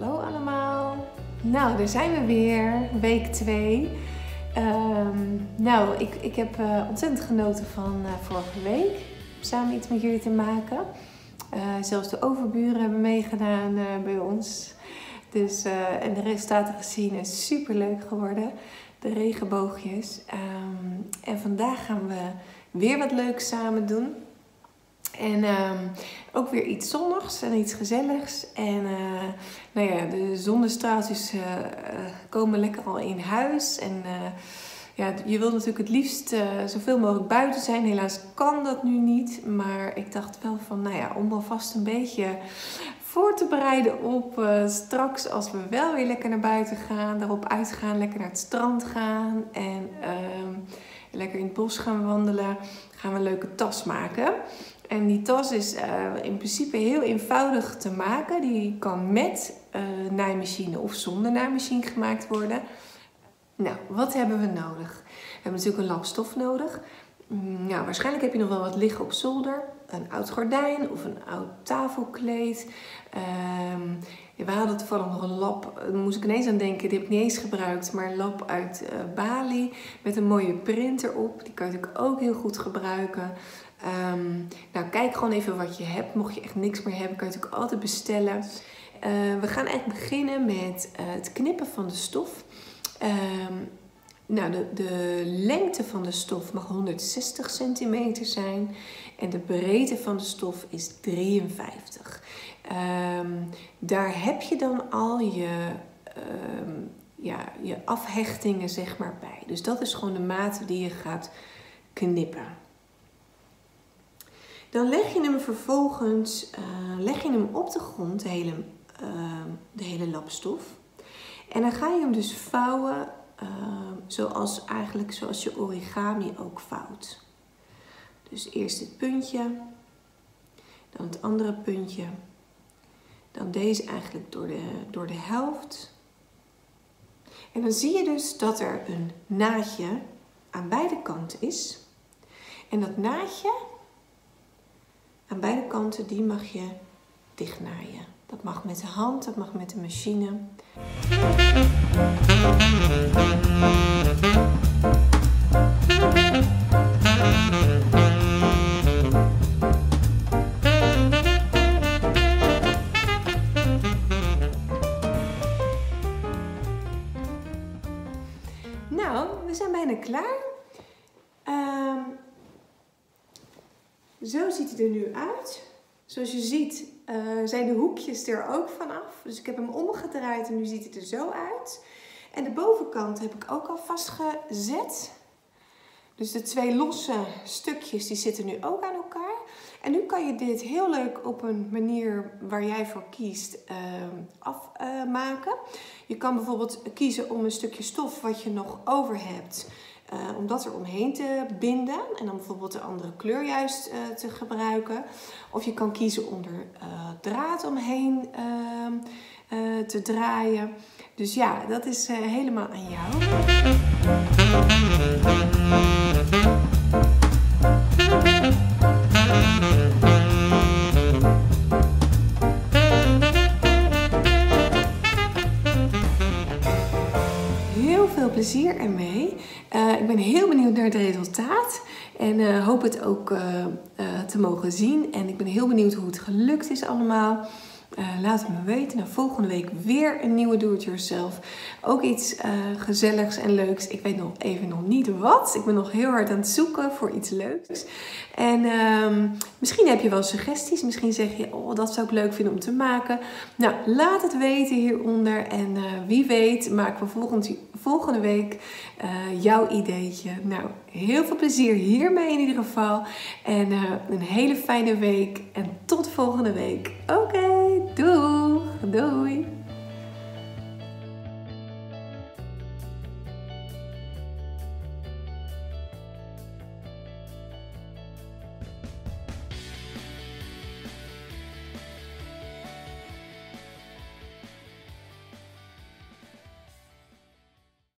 Hallo allemaal. Nou, daar zijn we weer, week 2. nou, ik, ik heb uh, ontzettend genoten van uh, vorige week. Samen iets met jullie te maken. Uh, zelfs de overburen hebben meegedaan bij ons. Dus, en de resultaten gezien is super leuk geworden. De regenboogjes. Um, en vandaag gaan we weer wat leuks samen doen. En uh, ook weer iets zonnigs en iets gezelligs. En uh, nou ja, de zonnestraaltjes uh, komen lekker al in huis. En ja, je wilt natuurlijk het liefst zoveel mogelijk buiten zijn. Helaas kan dat nu niet. Maar ik dacht wel van, nou ja, om alvast een beetje voor te bereiden op straks als we wel weer lekker naar buiten gaan. Daarop uitgaan, lekker naar het strand gaan. En ehm, lekker in het bos gaan wandelen. Gaan we een leuke tas maken. En die tas is uh, in principe heel eenvoudig te maken. Die kan met uh, naaimachine of zonder naaimachine gemaakt worden. Nou, wat hebben we nodig? We hebben natuurlijk een lap stof nodig. Nou, waarschijnlijk heb je nog wel wat liggen op zolder. Een oud gordijn of een oud tafelkleed. Um, we hadden toevallig nog een lap, daar moest ik ineens aan denken, die heb ik niet eens gebruikt. Maar een lap uit Bali met een mooie printer op. Die kan natuurlijk ook heel goed gebruiken. Um, nou, kijk gewoon even wat je hebt. Mocht je echt niks meer hebben, kan je natuurlijk altijd bestellen. Uh, we gaan eigenlijk beginnen met uh, het knippen van de stof. Um, nou, de, de lengte van de stof mag 160 centimeter zijn en de breedte van de stof is 53. Um, ehm, daar heb je dan al je, ja, je afhechtingen zeg maar bij. Dus dat is gewoon de maat die je gaat knippen. Dan leg je hem vervolgens uh, leg je hem op de grond, de hele, uh, de hele lap stof. En dan ga je hem dus vouwen uh, zoals, eigenlijk zoals je origami ook vouwt. Dus eerst dit puntje, dan het andere puntje, dan deze eigenlijk door de, door de helft. En dan zie je dus dat er een naadje aan beide kanten is. En dat naadje aan beide kanten die mag je dichtnaaien. Dat mag met de hand, dat mag met de machine. Nou, we zijn bijna klaar. Zo ziet hij er nu uit. Zoals je ziet uh, zijn de hoekjes er ook vanaf. Dus ik heb hem omgedraaid en nu ziet het er zo uit. En de bovenkant heb ik ook al vastgezet. Dus de twee losse stukjes die zitten nu ook aan elkaar. En nu kan je dit heel leuk op een manier waar jij voor kiest uh, afmaken. je kan bijvoorbeeld kiezen om een stukje stof wat je nog over hebt uh, om dat er omheen te binden en dan bijvoorbeeld de andere kleur juist uh, te gebruiken. Of je kan kiezen om er uh, draad omheen ehm, te draaien. Dus ja, dat is helemaal aan jou. Plezier ermee. Uh, ik ben heel benieuwd naar het resultaat en uh, hoop het ook uh, te mogen zien. En ik ben heel benieuwd hoe het gelukt is allemaal. Uh, laat het me weten. Nou, volgende week weer een nieuwe Do-It-Yourself. Ook iets uh, gezelligs en leuks. Ik weet nog even nog niet wat. Ik ben nog heel hard aan het zoeken voor iets leuks. En uh, misschien heb je wel suggesties. Misschien zeg je, oh, dat zou ik leuk vinden om te maken. Nou, laat het weten hieronder. En uh, wie weet maken we volgend, volgende week jouw ideetje. Nou, heel veel plezier hiermee in ieder geval. En een hele fijne week. En tot volgende week. Oké. Doei! Doei!